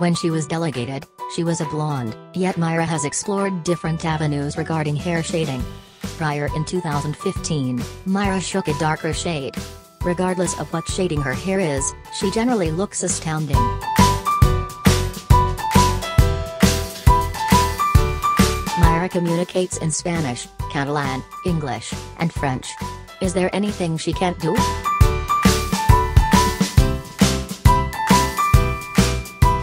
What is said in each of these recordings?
When she was delegated, she was a blonde, yet Mireia has explored different avenues regarding hair shading. Prior in 2015, Mireia shook a darker shade. Regardless of what shading her hair is, she generally looks astounding. Mireia communicates in Spanish, Catalan, English, and French. Is there anything she can't do?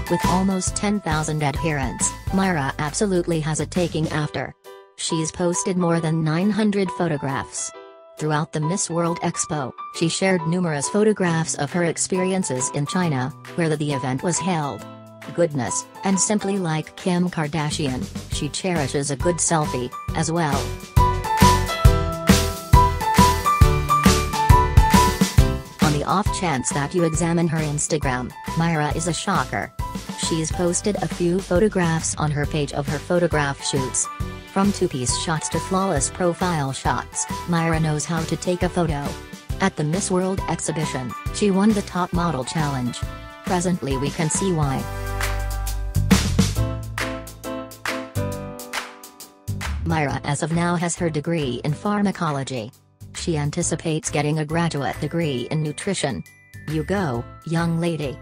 With almost 10,000 adherents, Mireia absolutely has a taking after. She's posted more than 900 photographs. Throughout the Miss World Expo, she shared numerous photographs of her experiences in China, where the, event was held. Goodness, and simply like Kim Kardashian, she cherishes a good selfie, as well. Off chance that you examine her Instagram, Mireia is a shocker. She's posted a few photographs on her page of her photograph shoots. From two-piece shots to flawless profile shots, Mireia knows how to take a photo. At the Miss World exhibition, she won the Top Model Challenge. Presently we can see why. Mireia as of now has her degree in pharmacology. She anticipates getting a graduate degree in nutrition. You go, young lady.